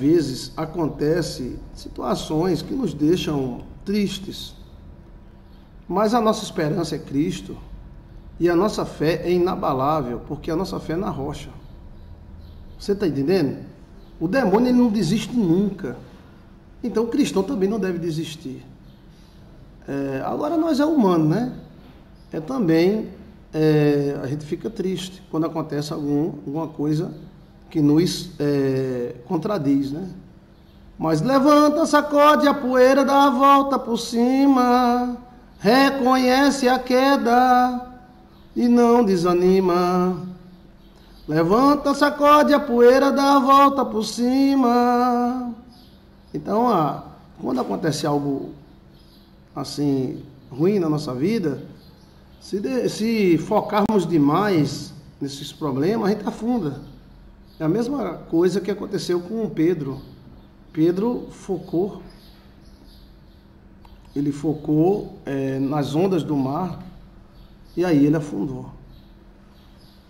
vezes acontece situações que nos deixam tristes. Mas a nossa esperança é Cristo e a nossa fé é inabalável, porque a nossa fé é na rocha. Você está entendendo? O demônio ele não desiste nunca. Então o cristão também não deve desistir. É, agora nós é humano, né? É também é, a gente fica triste quando acontece algum, alguma coisa que nos é, contradiz, né? Mas levanta, sacode a poeira, dá a volta por cima, reconhece a queda e não desanima. Levanta, sacode a poeira, dá a volta por cima. Então, ah, quando acontece algo assim ruim na nossa vida, se, de, se focarmos demais nesses problemas, a gente afunda. É a mesma coisa que aconteceu com Pedro. Pedro focou, ele focou é, nas ondas do mar e aí ele afundou.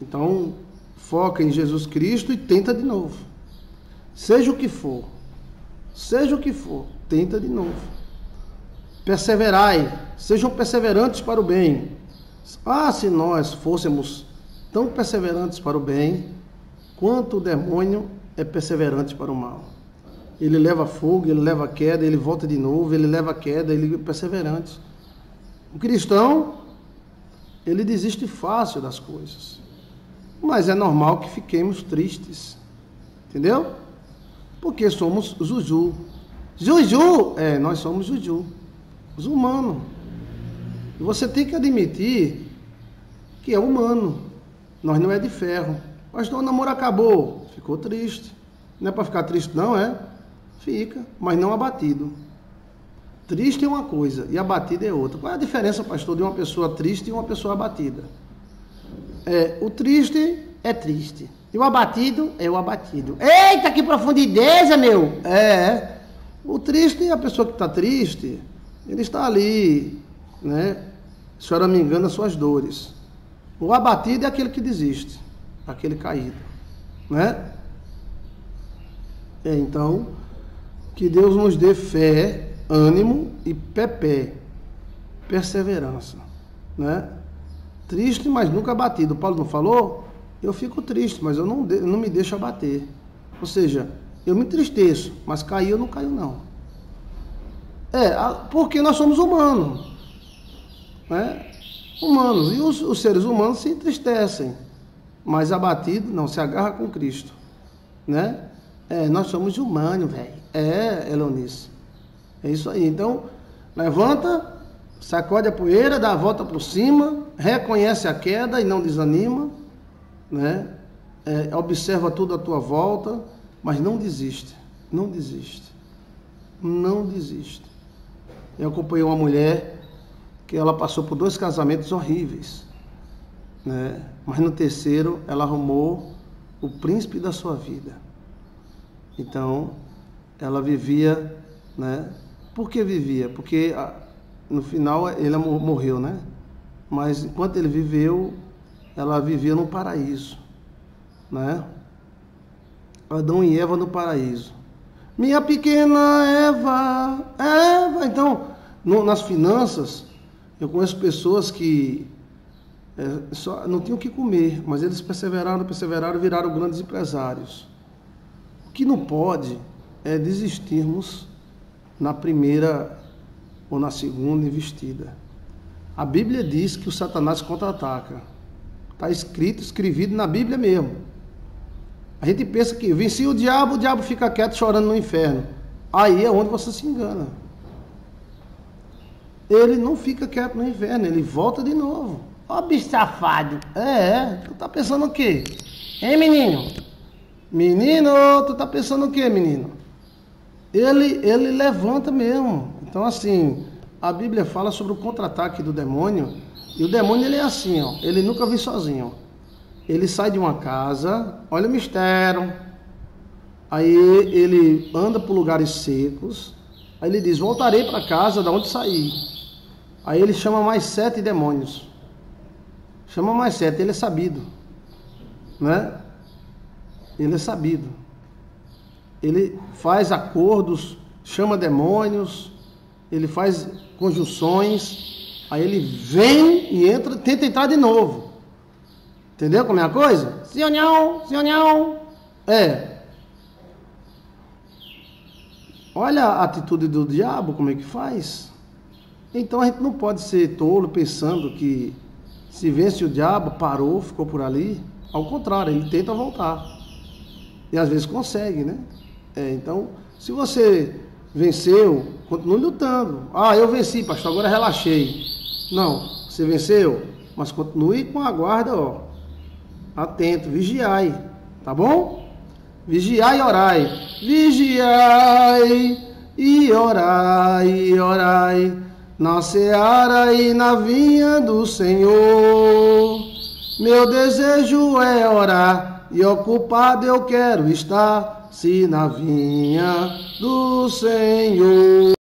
Então, foca em Jesus Cristo e tenta de novo. Seja o que for, seja o que for, tenta de novo. Perseverai, sejam perseverantes para o bem. Ah, se nós fôssemos tão perseverantes para o bem, quanto o demônio é perseverante para o mal. Ele leva fogo, ele leva queda, ele volta de novo, ele leva queda, ele é perseverante. O cristão ele desiste fácil das coisas. Mas é normal que fiquemos tristes. Entendeu? Porque somos Juju. Juju! É, nós somos Juju. Os humanos. E você tem que admitir que é humano. Nós não é de ferro. Mas o namoro acabou. Ficou triste. Não é para ficar triste, não, é? Fica, mas não abatido. Triste é uma coisa e abatida é outra. Qual é a diferença, pastor, de uma pessoa triste e uma pessoa abatida? É, o triste é triste. E o abatido é o abatido. Eita, que profundidade, meu! É. O triste é a pessoa que está triste, ele está ali, né? Se não me engano, as suas dores. O abatido é aquele que desiste, aquele caído, né? É, então, que Deus nos dê fé ânimo e pepé, perseverança, né? Triste, mas nunca abatido. Paulo não falou? Eu fico triste, mas eu não, de, não me deixo abater. Ou seja, eu me entristeço, mas cair eu não caio não. É, porque nós somos humanos, né? Humanos. E os, os seres humanos se entristecem, mas abatido não, se agarra com Cristo, né? É, nós somos humanos, velho. É, Elonice. É isso aí. Então, levanta, sacode a poeira, dá a volta por cima, reconhece a queda e não desanima, né? É, observa tudo à tua volta, mas não desiste. Não desiste. Não desiste. Eu acompanhei uma mulher que ela passou por dois casamentos horríveis. Né? Mas no terceiro ela arrumou o príncipe da sua vida. Então, ela vivia né, por que vivia? Porque ah, no final ele morreu, né? Mas enquanto ele viveu, ela vivia no paraíso, né? Adão e Eva no paraíso. Minha pequena Eva, Eva. Então, no, nas finanças, eu conheço pessoas que é, só, não tinham o que comer, mas eles perseveraram, perseveraram, viraram grandes empresários. O que não pode é desistirmos na primeira ou na segunda investida. A Bíblia diz que o Satanás contra-ataca. Está escrito, escrevido na Bíblia mesmo. A gente pensa que venci o diabo, o diabo fica quieto chorando no inferno. Aí é onde você se engana. Ele não fica quieto no inferno, ele volta de novo. Ó, bicho safado. É, é. Tu tá pensando o quê? Hein, menino? Menino, tu tá pensando o quê, menino? ele, ele levanta mesmo. Então, assim, a Bíblia fala sobre o contra-ataque do demônio. E o demônio, ele é assim, ó. Ele nunca vem sozinho. Ele sai de uma casa, olha o mistério. Aí ele anda por lugares secos. Aí ele diz: Voltarei para casa da onde saí. Aí ele chama mais sete demônios. Chama mais sete, ele é sabido. Né? Ele é sabido. ele faz acordos, chama demônios, ele faz conjunções, aí ele vem e entra, tenta entrar de novo. Entendeu como é a coisa? Sionhão, sionhão. É. Olha a atitude do diabo, como é que faz. Então a gente não pode ser tolo pensando que se vence o diabo, parou, ficou por ali. Ao contrário, ele tenta voltar. E às vezes consegue, né? É, então, se você venceu, continue lutando. Ah, eu venci, pastor, agora relaxei. Não, você venceu, mas continue com a guarda, ó. Atento, vigiai, tá bom? Vigiai e orai. Vigiai e orai, orai na seara e na vinha do Senhor. Meu desejo é orar e ocupado eu quero estar, se na vinha do Senhor.